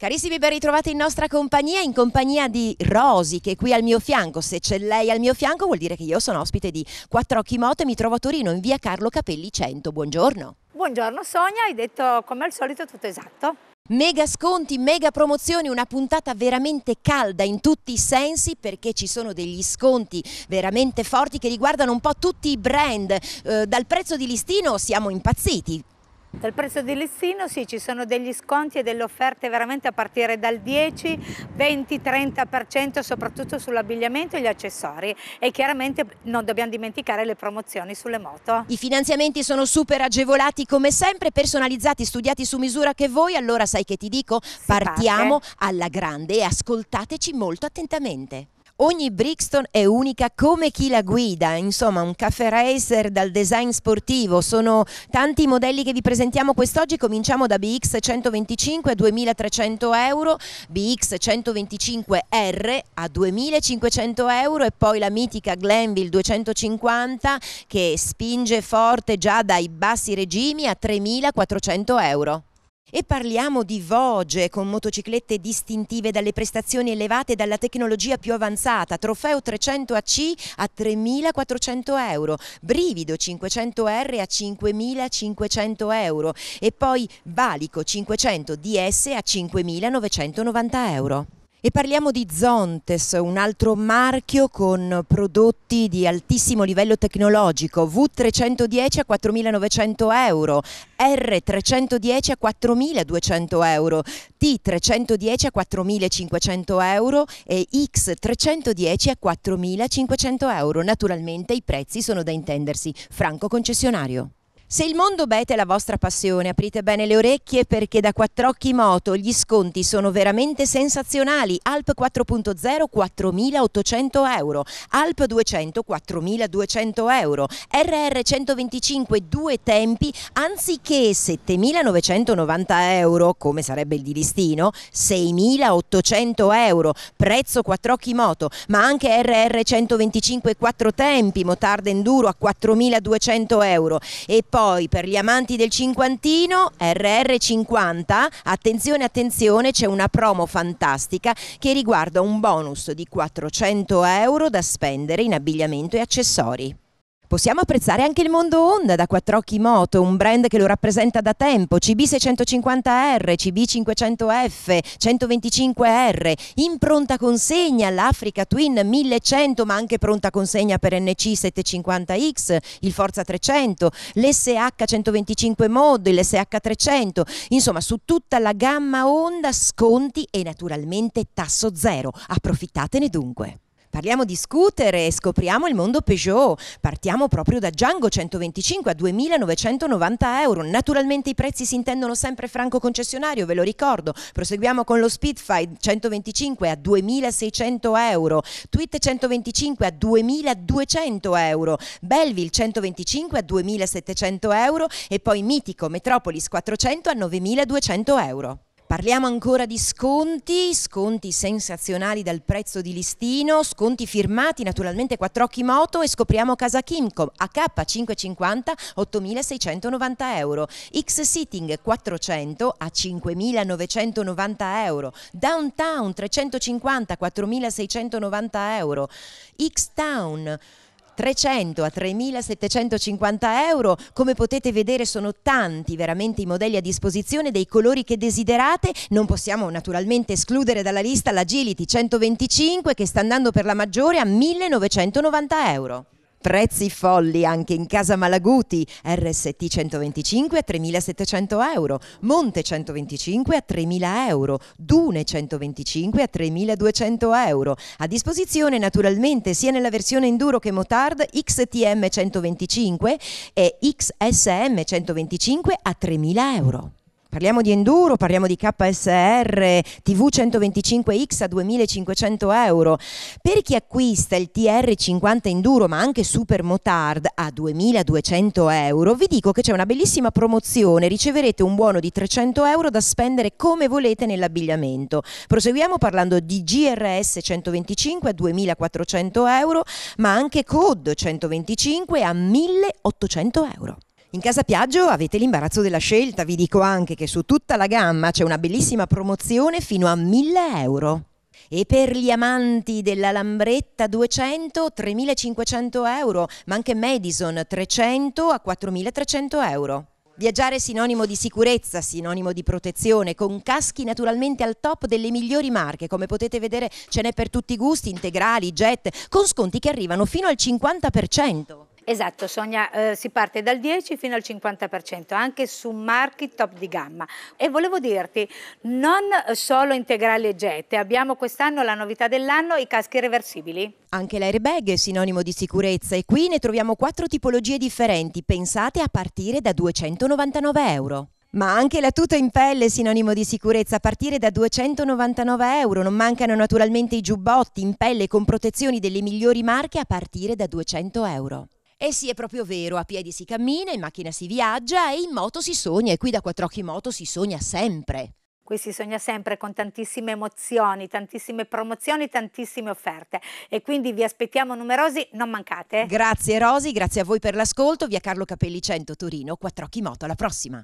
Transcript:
Carissimi, ben ritrovati in nostra compagnia, in compagnia di Rosi che è qui al mio fianco. Se c'è lei al mio fianco vuol dire che io sono ospite di Quattro Occhi Moto e mi trovo a Torino in via Carlo Capelli 100. Buongiorno. Buongiorno Sonia, hai detto come al solito tutto esatto. Mega sconti, mega promozioni, una puntata veramente calda in tutti i sensi perché ci sono degli sconti veramente forti che riguardano un po' tutti i brand. Eh, dal prezzo di listino siamo impazziti. Dal prezzo di listino sì, ci sono degli sconti e delle offerte veramente a partire dal 10, 20, 30% soprattutto sull'abbigliamento e gli accessori e chiaramente non dobbiamo dimenticare le promozioni sulle moto. I finanziamenti sono super agevolati come sempre, personalizzati, studiati su misura che voi, allora sai che ti dico? Si Partiamo parte. alla grande e ascoltateci molto attentamente. Ogni Brixton è unica come chi la guida, insomma un caffè racer dal design sportivo, sono tanti i modelli che vi presentiamo quest'oggi, cominciamo da BX 125 a 2300 euro, BX 125R a 2500 euro e poi la mitica Glenville 250 che spinge forte già dai bassi regimi a 3400 euro. E parliamo di Voge con motociclette distintive dalle prestazioni elevate e dalla tecnologia più avanzata, trofeo 300 AC a 3.400 euro, brivido 500R a 5.500 euro. E poi Valico 500 DS a 5.990 euro. E parliamo di Zontes, un altro marchio con prodotti di altissimo livello tecnologico, V310 a 4.900 euro, R310 a 4.200 euro, T310 a 4.500 euro e X310 a 4.500 euro. Naturalmente i prezzi sono da intendersi, franco concessionario. Se il mondo bete è la vostra passione, aprite bene le orecchie perché da Quattrocchi Moto gli sconti sono veramente sensazionali. Alp 4.0 4.800 euro, Alp 200 4.200 euro, RR 125 due tempi anziché 7.990 euro, come sarebbe il di listino, 6.800 euro, prezzo Quattrocchi Moto, ma anche RR 125 quattro tempi, Motard Enduro a 4.200 euro. E poi poi per gli amanti del cinquantino RR50, attenzione attenzione, c'è una promo fantastica che riguarda un bonus di 400 euro da spendere in abbigliamento e accessori. Possiamo apprezzare anche il mondo Honda da Quattrocchi Moto, un brand che lo rappresenta da tempo, CB650R, CB500F, 125R, in pronta consegna l'Africa Twin 1100, ma anche pronta consegna per NC 750X, il Forza 300, l'SH 125 Mod, l'SH 300, insomma su tutta la gamma Honda sconti e naturalmente tasso zero. Approfittatene dunque. Parliamo di scooter e scopriamo il mondo Peugeot. Partiamo proprio da Django 125 a 2.990 euro. Naturalmente i prezzi si intendono sempre franco concessionario, ve lo ricordo. Proseguiamo con lo Speedfight 125 a 2.600 euro, Tweet 125 a 2.200 euro, Belleville 125 a 2.700 euro e poi Mitico Metropolis 400 a 9.200 euro. Parliamo ancora di sconti, sconti sensazionali dal prezzo di listino, sconti firmati naturalmente Quattrocchi Moto e scopriamo Casa Kimco AK550 8.690 euro, X-Sitting 400 a 5.990 euro, Downtown 350 4.690 euro, X-Town 300 a 3.750 euro. Come potete vedere sono tanti veramente i modelli a disposizione dei colori che desiderate. Non possiamo naturalmente escludere dalla lista l'Agility 125 che sta andando per la maggiore a 1.990 euro. Prezzi folli anche in casa Malaguti, RST 125 a 3.700 euro, Monte 125 a 3.000 euro, Dune 125 a 3.200 euro. A disposizione naturalmente sia nella versione Enduro che Motard XTM 125 e XSM 125 a 3.000 euro. Parliamo di enduro, parliamo di KSR, TV 125X a 2500 euro. Per chi acquista il TR50 enduro ma anche Super Motard a 2200 euro, vi dico che c'è una bellissima promozione, riceverete un buono di 300 euro da spendere come volete nell'abbigliamento. Proseguiamo parlando di GRS 125 a 2400 euro, ma anche Code 125 a 1800 euro. In Casa Piaggio avete l'imbarazzo della scelta, vi dico anche che su tutta la gamma c'è una bellissima promozione fino a 1000 euro. E per gli amanti della Lambretta 200, 3.500 euro, ma anche Madison 300 a 4.300 euro. Viaggiare è sinonimo di sicurezza, sinonimo di protezione, con caschi naturalmente al top delle migliori marche, come potete vedere ce n'è per tutti i gusti, integrali, jet, con sconti che arrivano fino al 50%. Esatto, Sonia, eh, si parte dal 10 fino al 50%, anche su marchi top di gamma. E volevo dirti, non solo integrali e jet, abbiamo quest'anno la novità dell'anno, i caschi reversibili. Anche l'airbag è sinonimo di sicurezza e qui ne troviamo quattro tipologie differenti, pensate a partire da 299 euro. Ma anche la tuta in pelle è sinonimo di sicurezza a partire da 299 euro. Non mancano naturalmente i giubbotti in pelle con protezioni delle migliori marche a partire da 200 euro. E sì, è proprio vero, a piedi si cammina, in macchina si viaggia e in moto si sogna e qui da Quattro Occhi Moto si sogna sempre. Qui si sogna sempre con tantissime emozioni, tantissime promozioni, tantissime offerte e quindi vi aspettiamo numerosi, non mancate. Grazie Rosi, grazie a voi per l'ascolto, via Carlo Capelli 100 Torino, Quattro Occhi Moto, alla prossima.